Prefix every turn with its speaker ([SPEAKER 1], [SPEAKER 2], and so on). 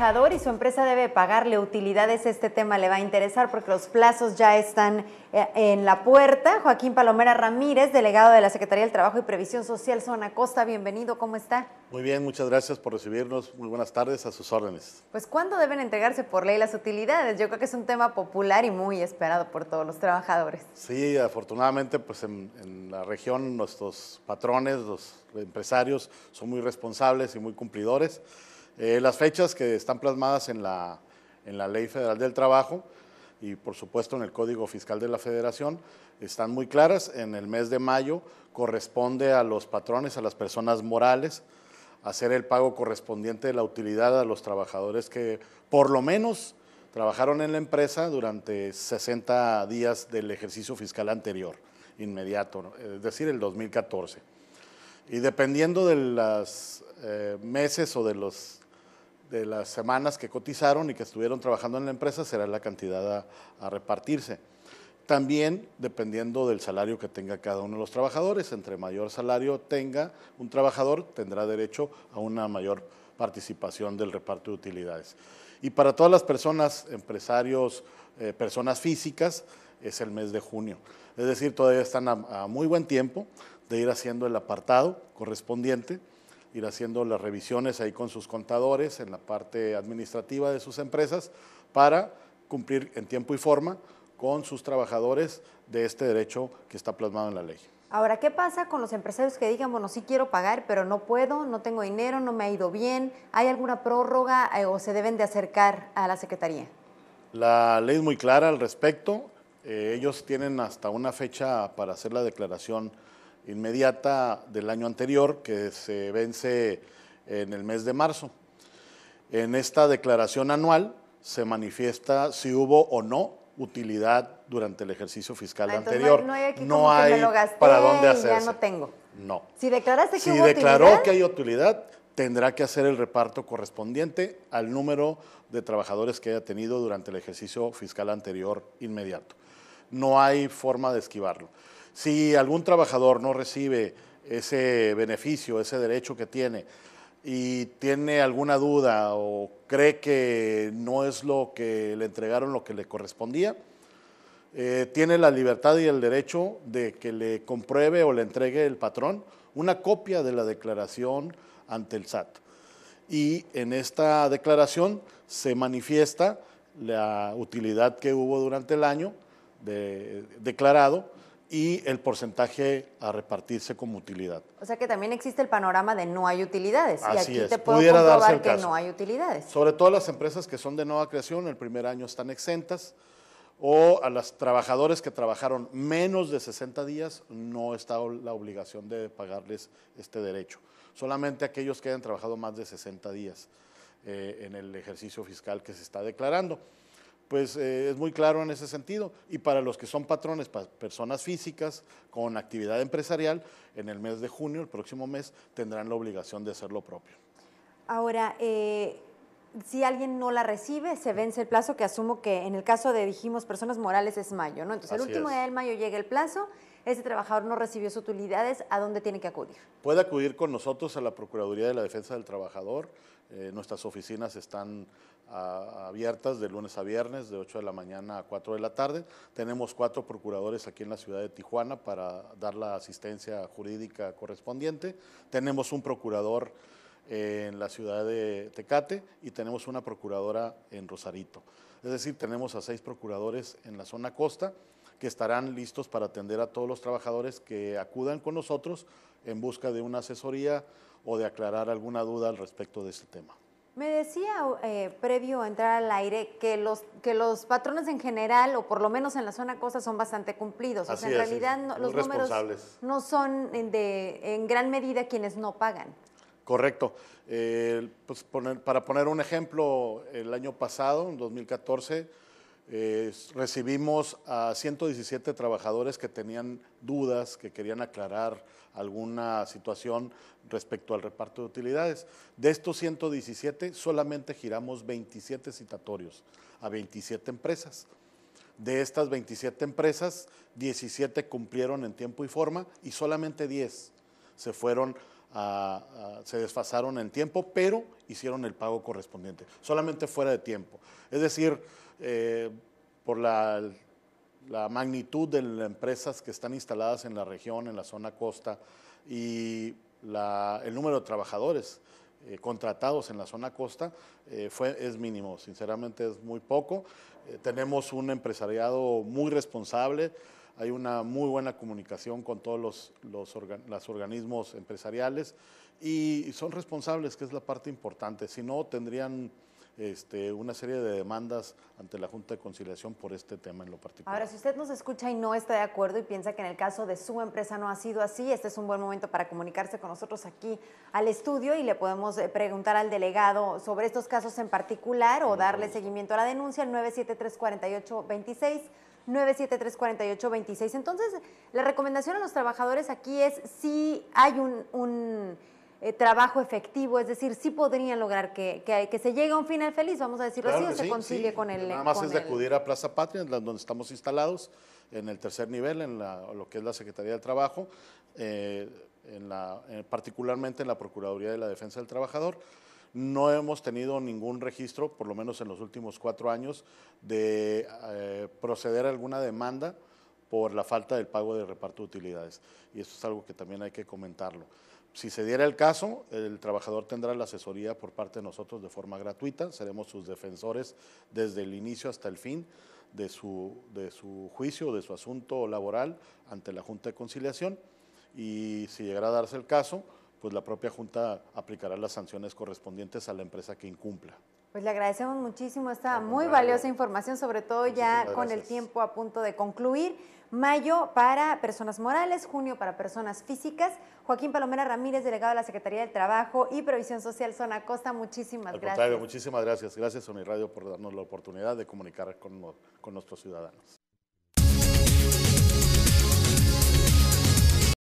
[SPEAKER 1] trabajador y su empresa debe pagarle utilidades, este tema le va a interesar porque los plazos ya están eh, en la puerta. Joaquín Palomera Ramírez, delegado de la Secretaría del Trabajo y Previsión Social Zona Costa, bienvenido, ¿cómo está?
[SPEAKER 2] Muy bien, muchas gracias por recibirnos. Muy buenas tardes, a sus órdenes.
[SPEAKER 1] Pues, ¿cuándo deben entregarse por ley las utilidades? Yo creo que es un tema popular y muy esperado por todos los trabajadores.
[SPEAKER 2] Sí, afortunadamente, pues en, en la región nuestros patrones, los empresarios, son muy responsables y muy cumplidores. Eh, las fechas que están plasmadas en la, en la Ley Federal del Trabajo y por supuesto en el Código Fiscal de la Federación están muy claras. En el mes de mayo corresponde a los patrones, a las personas morales, hacer el pago correspondiente de la utilidad a los trabajadores que por lo menos trabajaron en la empresa durante 60 días del ejercicio fiscal anterior, inmediato, es decir, el 2014. Y dependiendo de los eh, meses o de, los, de las semanas que cotizaron y que estuvieron trabajando en la empresa, será la cantidad a, a repartirse. También dependiendo del salario que tenga cada uno de los trabajadores, entre mayor salario tenga un trabajador, tendrá derecho a una mayor participación del reparto de utilidades. Y para todas las personas, empresarios, eh, personas físicas, es el mes de junio. Es decir, todavía están a, a, muy buen tiempo de ir haciendo el apartado correspondiente, ir haciendo las revisiones ahí con sus contadores en la parte administrativa de sus empresas para cumplir en tiempo y forma con sus trabajadores de este derecho que está plasmado en la ley.
[SPEAKER 1] Ahora, ¿qué pasa con los empresarios que digan, bueno, sí quiero pagar, pero no puedo, no tengo dinero, no me ha ido bien? ¿Hay alguna prórroga eh, o se deben de acercar a la Secretaría?
[SPEAKER 2] La ley es muy clara al respecto. Eh, ellos tienen hasta una fecha para hacer la declaración inmediata del año anterior, que se vence en el mes de marzo. En esta declaración anual se manifiesta si hubo o no utilidad durante el ejercicio fiscal
[SPEAKER 1] Ah,
[SPEAKER 2] anterior.
[SPEAKER 1] No hay, no hay aquí
[SPEAKER 2] No
[SPEAKER 1] como que
[SPEAKER 2] hay
[SPEAKER 1] me lo gasté
[SPEAKER 2] para dónde hacerse.
[SPEAKER 1] ya no tengo.
[SPEAKER 2] No.
[SPEAKER 1] Si declaraste que
[SPEAKER 2] Si
[SPEAKER 1] hubo
[SPEAKER 2] declaró
[SPEAKER 1] utilidad,
[SPEAKER 2] que hay utilidad, tendrá que hacer el reparto correspondiente al número de trabajadores que haya tenido durante el ejercicio fiscal anterior inmediato. No hay forma de esquivarlo. Si algún trabajador no recibe ese beneficio, ese derecho que tiene, y tiene alguna duda o cree que no es lo que le entregaron lo que le correspondía, eh, tiene la libertad y el derecho de que le compruebe o le entregue el patrón una copia de la declaración ante el SAT. Y en esta declaración se manifiesta la utilidad que hubo durante el año de- declarado y el porcentaje a repartirse como utilidad.
[SPEAKER 1] o sea que también existe el panorama de no hay utilidades. y
[SPEAKER 2] Así
[SPEAKER 1] aquí
[SPEAKER 2] es,
[SPEAKER 1] te puedo
[SPEAKER 2] pudiera
[SPEAKER 1] comprobar
[SPEAKER 2] el
[SPEAKER 1] que
[SPEAKER 2] caso.
[SPEAKER 1] no hay utilidades.
[SPEAKER 2] Sobre todo las empresas que son de nueva creación, el primer año están exentas, o a los trabajadores que trabajaron menos de 60 días, no está la obligación de pagarles este derecho. Solamente aquellos que hayan trabajado más de 60 días eh, en el ejercicio fiscal que se está declarando. Pues eh, es muy claro en ese sentido. Y para los que son patrones, pa- personas físicas con actividad empresarial, en el mes de junio, el próximo mes, tendrán la obligación de hacer lo propio.
[SPEAKER 1] Ahora, eh, si alguien no la recibe, se vence el plazo, que asumo que en el caso de, dijimos, personas morales es mayo, ¿no? Entonces, el último
[SPEAKER 2] es.
[SPEAKER 1] día del mayo llega el plazo, ese trabajador no recibió sus utilidades, ¿a dónde tiene que acudir?
[SPEAKER 2] Puede acudir con nosotros a la Procuraduría de la Defensa del Trabajador. Eh, nuestras oficinas están ah, abiertas de lunes a viernes, de 8 de la mañana a 4 de la tarde. Tenemos cuatro procuradores aquí en la ciudad de Tijuana para dar la asistencia jurídica correspondiente. Tenemos un procurador en la ciudad de Tecate y tenemos una procuradora en Rosarito. Es decir, tenemos a seis procuradores en la zona costa que estarán listos para atender a todos los trabajadores que acudan con nosotros en busca de una asesoría o de aclarar alguna duda al respecto de este tema.
[SPEAKER 1] Me decía eh, previo a entrar al aire que los, que los patrones en general, o por lo menos en la zona costa, son bastante cumplidos. o
[SPEAKER 2] Así
[SPEAKER 1] sea, en
[SPEAKER 2] es,
[SPEAKER 1] realidad no- los números no son en, de, en gran medida quienes no pagan.
[SPEAKER 2] Correcto. Eh, pues poner- para poner un ejemplo, el año pasado, en 2014, eh, recibimos a 117 trabajadores que tenían dudas, que querían aclarar alguna situación respecto al reparto de utilidades. De estos 117, solamente giramos 27 citatorios a 27 empresas. De estas 27 empresas, 17 cumplieron en tiempo y forma y solamente 10 se fueron se desfasaron en tiempo, pero hicieron el pago correspondiente, solamente fuera de tiempo. Es decir, eh, por la, magnitud de las empresas que están instaladas en la región, en la zona costa, y el número de trabajadores eh, contratados en la zona costa eh, fue, es mínimo, sinceramente es muy poco. tenemos un empresariado muy responsable, hay una muy buena comunicación con todos los, los, organismos empresariales y son responsables, que es la parte importante. Si no, tendrían este, una serie de demandas ante la Junta de Conciliación por este tema en lo particular.
[SPEAKER 1] Ahora, si usted nos escucha y no está de acuerdo y piensa que en el caso de su empresa no ha sido así, este es un buen momento para comunicarse con nosotros aquí al estudio y le podemos eh, preguntar al delegado sobre estos casos en particular o darle seguimiento a la denuncia al 973 4826 973-4826. Entonces, la recomendación a los trabajadores aquí es si hay un, eh, trabajo efectivo, es decir, si podrían lograr que, que, se llegue a un final feliz, vamos a decirlo así, o se concilie con el...
[SPEAKER 2] Nada más es de acudir a Plaza Patria, donde estamos instalados, en el tercer nivel, en lo que es la Secretaría del Trabajo, eh, en la, particularmente en la Procuraduría de la Defensa del Trabajador. No hemos tenido ningún registro, por lo menos en los últimos cuatro años, de eh, proceder a alguna demanda por la falta del pago de reparto de utilidades. Y eso es algo que también hay que comentarlo. Si se diera el caso, el trabajador tendrá la asesoría por parte de nosotros de forma gratuita, seremos sus defensores desde el inicio hasta el fin de su, de su juicio, de su asunto laboral ante la Junta de Conciliación. Y si llegara a darse el caso, pues la propia Junta aplicará las sanciones correspondientes a la empresa que incumpla.
[SPEAKER 1] Pues le agradecemos muchísimo esta muy valiosa información, sobre todo ya con el tiempo a punto de concluir. Mayo para personas morales, junio para personas físicas. Joaquín Palomera Ramírez, delegado de la Secretaría del Trabajo y Previsión Social Zona Costa, muchísimas
[SPEAKER 2] Al
[SPEAKER 1] gracias.
[SPEAKER 2] Muchísimas gracias. Gracias a Radio por darnos la oportunidad de comunicar con, con nuestros ciudadanos.